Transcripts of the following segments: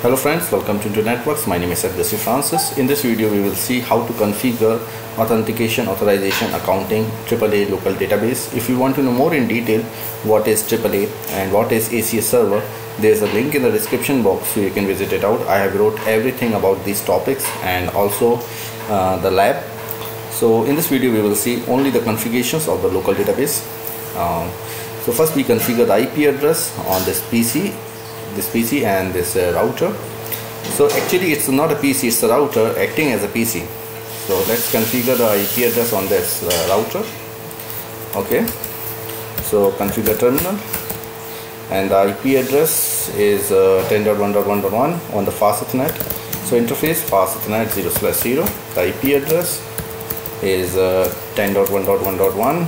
Hello friends, welcome to Networks. My name is Aggressive Francis. In this video, we will see how to configure authentication, authorization, accounting, AAA local database. If you want to know more in detail what is AAA and what is ACS server, there is a link in the description box so you can visit it out. I have wrote everything about these topics and also uh, the lab. So in this video, we will see only the configurations of the local database. Um, so first we configure the IP address on this PC this PC and this uh, router. So actually it's not a PC it's a router acting as a PC so let's configure the IP address on this uh, router. Okay. So configure terminal. And the IP address is uh, 10.1.1.1 on the fast Ethernet so interface fast Ethernet 0 slash 0 the IP address is uh, 10.1.1.1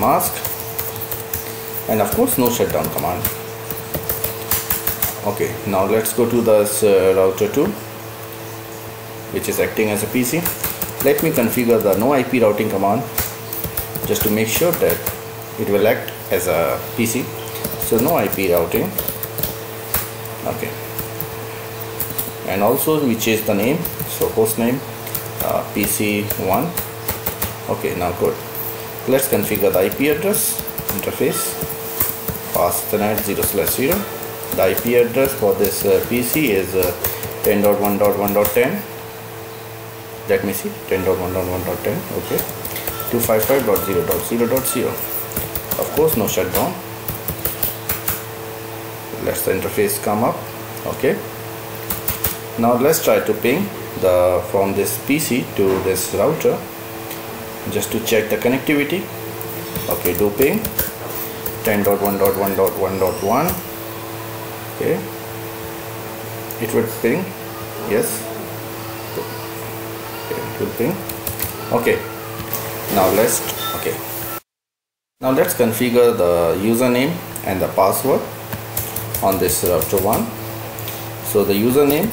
mask. And of course no shutdown command okay now let's go to the uh, router 2 which is acting as a PC let me configure the no IP routing command just to make sure that it will act as a PC so no IP routing. Okay. And also we change the name so host name uh, PC1 okay now good. Let's configure the IP address interface fast ethernet 0 slash 0 the IP address for this uh, PC is uh, 10.1.1.10 let me see 10.1.1.10 okay. 255.0.0.0 of course no shutdown. Let's the interface come up okay. Now let's try to ping the from this PC to this router just to check the connectivity. Okay do ping. 10.1.1.1.1 okay. It would ping yes. Okay, it will ping okay. Now let's okay. Now let's configure the username and the password on this router one so the username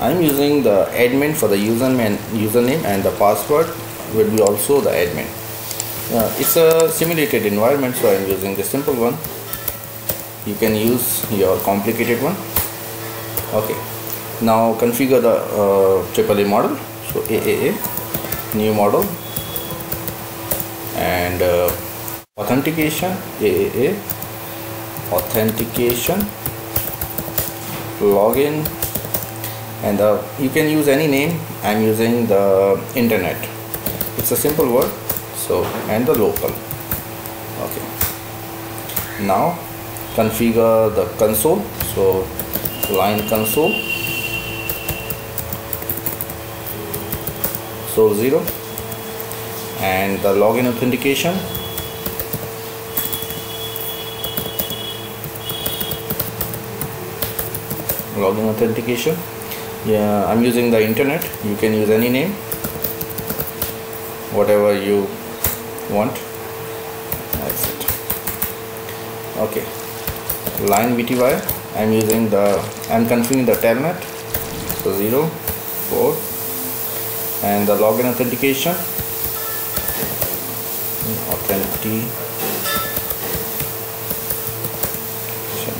I'm using the admin for the username username and the password will be also the admin. Uh, it's a simulated environment so I'm using the simple one you can use your complicated one. Okay. Now configure the uh, AAA model. So AAA new model. And uh, authentication AAA authentication login and uh, you can use any name. I'm using the internet. It's a simple word. So and the local. Okay. Now configure the console. So line console. So 0 and the login authentication. Login authentication. Yeah I'm using the internet. You can use any name. Whatever you want. That's it. Okay line VTY I'm using the I'm configuring the telnet. So 0 4 and the login authentication. Authentic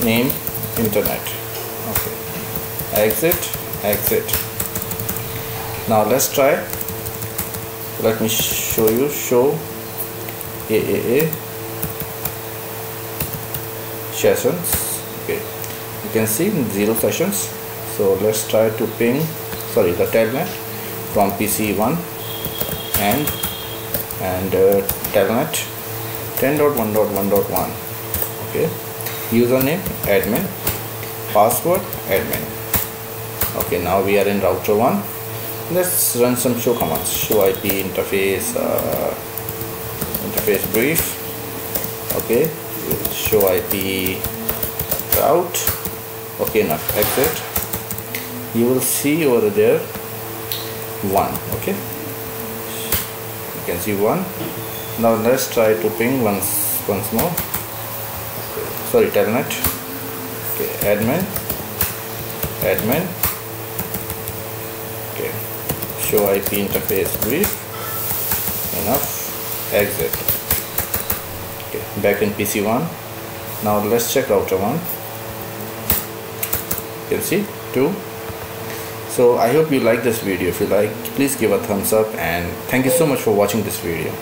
name internet. Okay. Exit exit. Now let's try. Let me show you show AAA sessions. Okay. You can see zero sessions. So let's try to ping sorry the telnet from PC1 and and uh, telnet 10.1.1.1 okay. Username admin. Password admin. Okay now we are in router 1 let's run some show commands. Show IP interface uh, interface brief. Okay show IP route. Okay now exit. You will see over there one okay? You can see one. Now let's try to ping once once more. Sorry telnet. Okay admin. Admin. Okay show IP interface brief. Enough. Exit back in PC1 now let's check router 1 you can see two. So i hope you like this video. If you like please give a thumbs up and thank you so much for watching this video